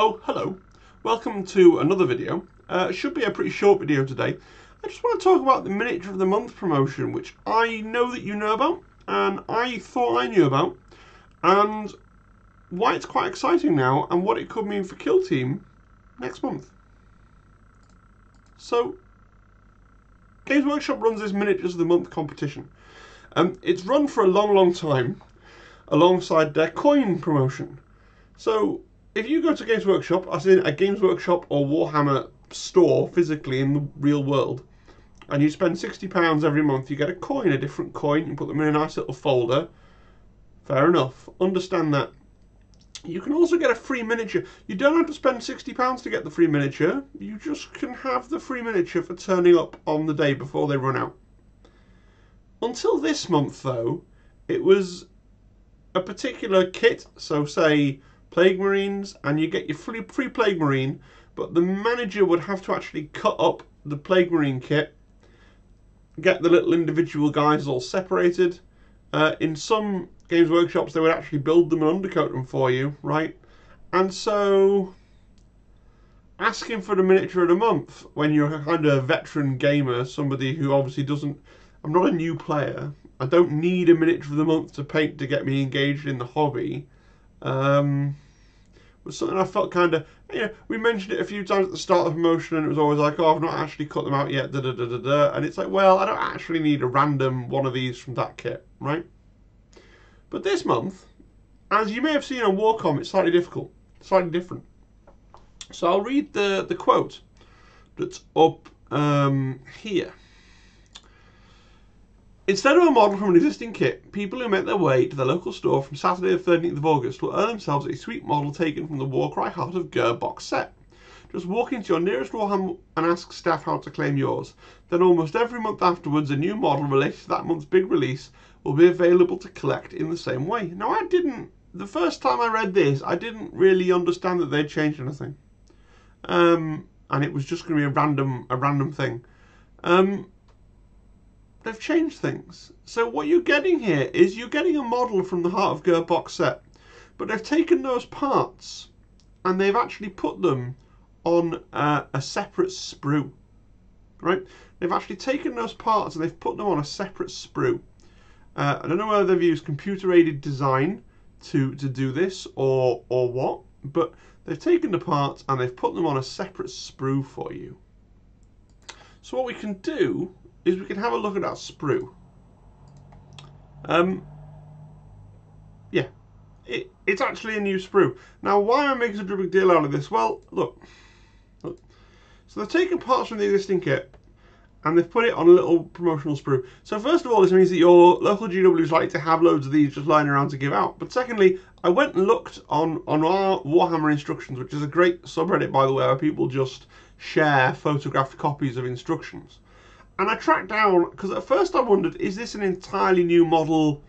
Oh, hello. Welcome to another video. Uh, should be a pretty short video today. I just want to talk about the Miniature of the Month promotion, which I know that you know about, and I thought I knew about, and why it's quite exciting now, and what it could mean for Kill Team next month. So, Games Workshop runs this Miniatures of the Month competition. Um, it's run for a long, long time, alongside their coin promotion. So, if you go to Games Workshop, as in a Games Workshop or Warhammer store physically in the real world, and you spend £60 every month, you get a coin, a different coin, you put them in a nice little folder. Fair enough. Understand that. You can also get a free miniature. You don't have to spend £60 to get the free miniature. You just can have the free miniature for turning up on the day before they run out. Until this month, though, it was a particular kit. So, say Plague Marines, and you get your free, free Plague Marine, but the manager would have to actually cut up the Plague Marine kit, get the little individual guys all separated. Uh, in some Games Workshops, they would actually build them and undercoat them for you, right? And so, asking for the miniature of the month when you're kind of a veteran gamer, somebody who obviously doesn't. I'm not a new player. I don't need a miniature of the month to paint to get me engaged in the hobby. Um, was something I felt kind of, you know, we mentioned it a few times at the start of the promotion, and it was always like, oh, I've not actually cut them out yet, da da da da da. And it's like, well, I don't actually need a random one of these from that kit, right? But this month, as you may have seen on Warcom, it's slightly difficult, slightly different. So I'll read the, the quote that's up um, here. Instead of a model from an existing kit, people who make their way to the local store from Saturday the 13th of August will earn themselves a sweet model taken from the Warcry Heart of Ghur box set. Just walk into your nearest Warhammer and ask staff how to claim yours. Then almost every month afterwards, a new model related to that month's big release will be available to collect in the same way. Now, I didn't, the first time I read this, I didn't really understand that they'd changed anything. Um, and it was just going to be a random, a random thing. Um, they've changed things. So what you're getting here is you're getting a model from the Heart of Ghur box set, but they've taken those parts and they've actually put them on uh, a separate sprue, right? They've actually taken those parts and they've put them on a separate sprue. Uh, I don't know whether they've used computer-aided design to to do this or or what, but they've taken the parts and they've put them on a separate sprue for you. So what we can do is we can have a look at that sprue. Um, yeah, it, it's actually a new sprue. Now, why am I making such a big deal out of this? Well, look, look. So they've taken parts from the existing kit and they've put it on a little promotional sprue. So first of all, this means that your local GWs like to have loads of these just lying around to give out. But secondly, I went and looked on, on our Warhammer instructions, which is a great subreddit, by the way, where people just share photographed copies of instructions and I tracked down because at first I wondered, is this an entirely new model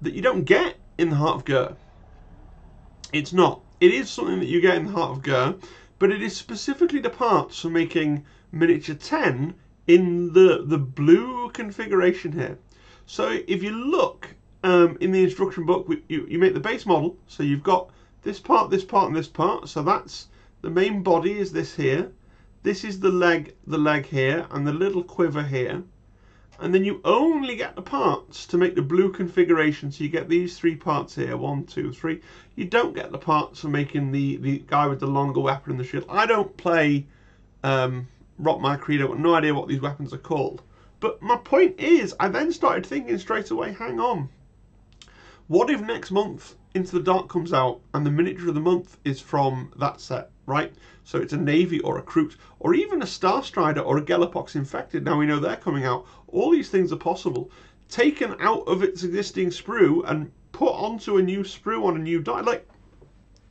that you don't get in the Heart of Ghur? It's not. It is something that you get in the Heart of Ghur, but it is specifically the parts for making miniature 10 in the the blue configuration here. So if you look um, in the instruction book, you, you make the base model. So you've got this part, this part, and this part. So that's the main body is this here. This is the leg, the leg here, and the little quiver here. And then you only get the parts to make the blue configuration. So you get these three parts here, one, two, three. You don't get the parts for making the, the guy with the longer weapon and the shield. I don't play um, Rotmire got no idea what these weapons are called. But my point is, I then started thinking straight away, hang on. What if next month Into the Dark comes out and the miniature of the month is from that set? Right? So it's a Navy or a Kroot or even a Star Strider or a Gellerpox Infected. Now we know they're coming out. All these things are possible. Taken out of its existing sprue and put onto a new sprue on a new die. Like,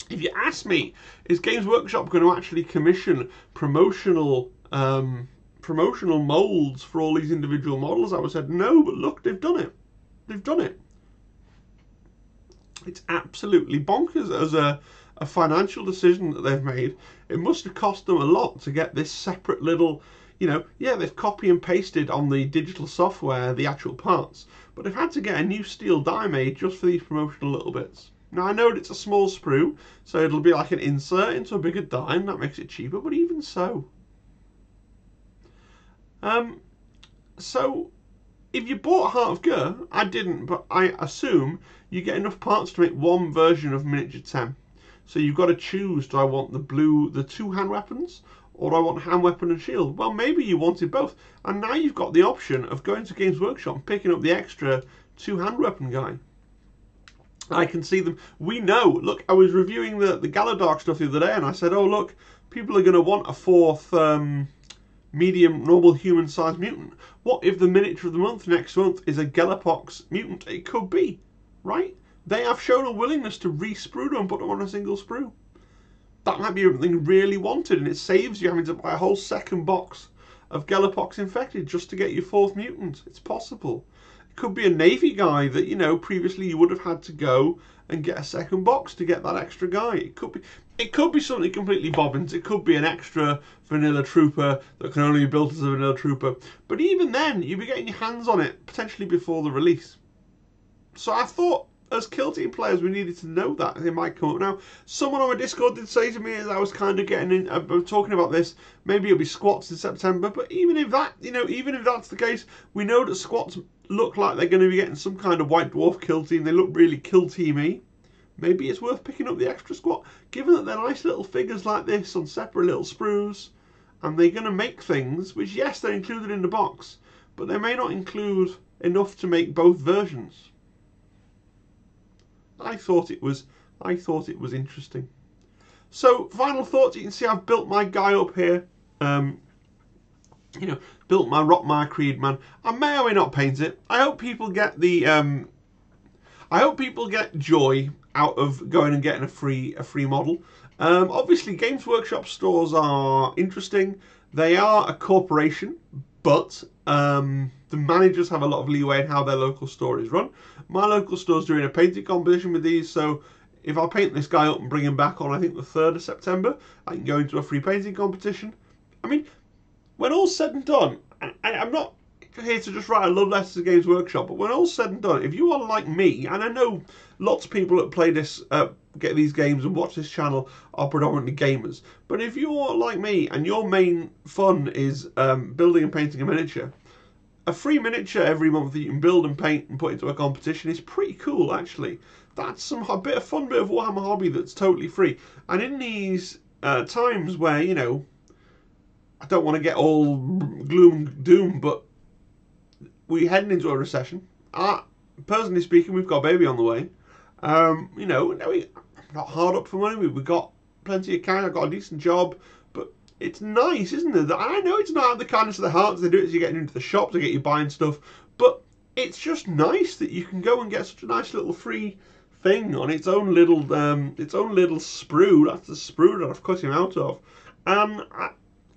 if you ask me, is Games Workshop going to actually commission promotional um, promotional molds for all these individual models? I would have said no, but look, they've done it. They've done it. It's absolutely bonkers as a a financial decision that they've made. It must have cost them a lot to get this separate little, you know, yeah, they've copy and pasted on the digital software the actual parts, but they've had to get a new steel die made just for these promotional little bits. Now I know it's a small sprue, so it'll be like an insert into a bigger die, and that makes it cheaper. But even so, um, so if you bought Heart of Ghur, I didn't, but I assume you get enough parts to make one version of Miniature 10. So you've got to choose: do I want the blue, the two hand weapons, or do I want hand weapon and shield? Well, maybe you wanted both, and now you've got the option of going to Games Workshop and picking up the extra two hand weapon guy. I can see them. We know. Look, I was reviewing the the Gallowdark stuff the other day, and I said, "Oh, look, people are going to want a fourth um, medium, normal human-sized mutant. What if the miniature of the month next month is a Gellerpox mutant? It could be, right? They have shown a willingness to re-sprue them and put them on a single sprue. That might be something really wanted, and it saves you having to buy a whole second box of Gellerpox infected just to get your fourth mutant. It's possible. It could be a Navy guy that, you know, previously you would have had to go and get a second box to get that extra guy. It could be it could be something completely bobbins. It could be an extra vanilla trooper that can only be built as a vanilla trooper. But even then, you'd be getting your hands on it potentially before the release. So I thought as kill team players, we needed to know that it might come up. Now, someone on my Discord did say to me as I was kind of getting in, uh, talking about this, maybe it'll be squats in September. But even if that, you know, even if that's the case, we know that squats look like they're going to be getting some kind of white dwarf kill team. They look really kill teamy. Maybe it's worth picking up the extra squat, given that they're nice little figures like this on separate little sprues, and they're going to make things which, yes, they're included in the box, but they may not include enough to make both versions. I thought it was, I thought it was interesting. So, final thoughts. You can see I've built my guy up here. Um, you know, built my Rotmire Creed man. I may or may not paint it. I hope people get the um, I hope people get joy out of going and getting a free a free model. Um, obviously, Games Workshop stores are interesting. They are a corporation, but um, the managers have a lot of leeway in how their local store is run. My local store is doing a painting competition with these, so if I paint this guy up and bring him back on, I think the 3rd of September, I can go into a free painting competition. I mean, when all's said and done, I, I'm not here to just write a love letter to Games Workshop, but when all's said and done, if you are like me, and I know lots of people that play this, uh, get these games and watch this channel are predominantly gamers, but if you're like me and your main fun is um, building and painting a miniature, a free miniature every month that you can build and paint and put into a competition is pretty cool, actually. That's some a bit of fun bit of Warhammer hobby that's totally free. And in these uh, times where you know I don't want to get all gloom doom, but we're heading into a recession. Uh, personally speaking, we've got a baby on the way. Um, you know, we not hard up for money. We've got plenty of cash. I've got a decent job, but it's nice, isn't it? That I know it's not the kindness of the heart. They do it as you're getting into the shop to get you buying stuff, but it's just nice that you can go and get such a nice little free thing on its own little um, its own little sprue. That's the sprue that I've cut him out of, and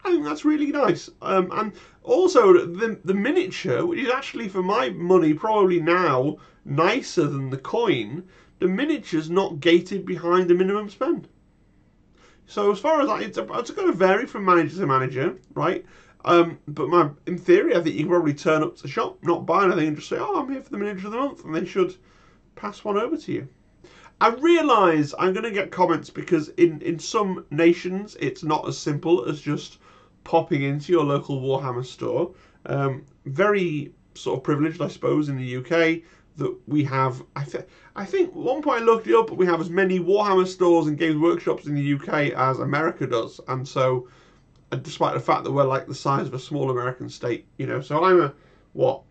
I think that's really nice. Um, and also the the miniature, which is actually for my money probably now nicer than the coin. The miniature's not gated behind the minimum spend. So as far as that, it's, it's going to vary from manager to manager, right? Um, but my, in theory, I think you can probably turn up to the shop, not buy anything, and just say, "Oh, I'm here for the miniature of the month," and they should pass one over to you. I realise I'm going to get comments because in in some nations it's not as simple as just popping into your local Warhammer store. Um, very sort of privileged, I suppose, in the UK that we have. I, th- I think one point I looked it up, but we have as many Warhammer stores and Games Workshops in the UK as America does, and so, despite the fact that we're like the size of a small American state, you know, so I'm a what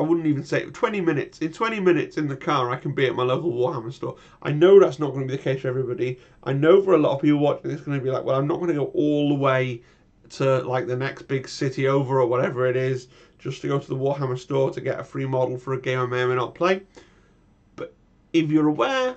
I wouldn't even say 20 minutes. In 20 minutes in the car, I can be at my local Warhammer store. I know that's not going to be the case for everybody. I know for a lot of people watching, it's going to be like, well, I'm not going to go all the way to like the next big city over or whatever it is just to go to the Warhammer store to get a free model for a game I may or may not play. But if you're aware,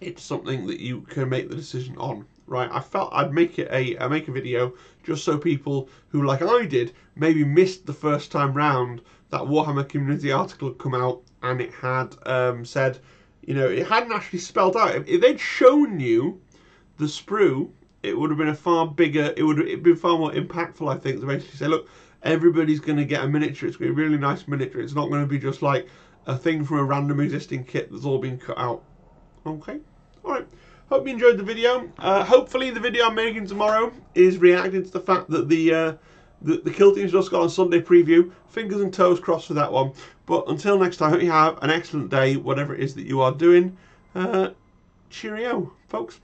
it's something that you can make the decision on. Right, I felt I'd make it a I make a video just so people who, like I did, maybe missed the first time round that Warhammer community article had come out and it had um, said, you know, it hadn't actually spelled out. If, if they'd shown you the sprue, it would have been a far bigger. It would have been far more impactful, I think, to basically say, look, everybody's going to get a miniature. It's going to be a really nice miniature. It's not going to be just like a thing from a random existing kit that's all been cut out. Okay. All right. Hope you enjoyed the video. Uh, hopefully, the video I'm making tomorrow is reacting to the fact that the uh, the, the Kill Team's just got on Sunday preview. Fingers and toes crossed for that one. But until next time, I hope you have an excellent day, whatever it is that you are doing. Uh, cheerio, folks.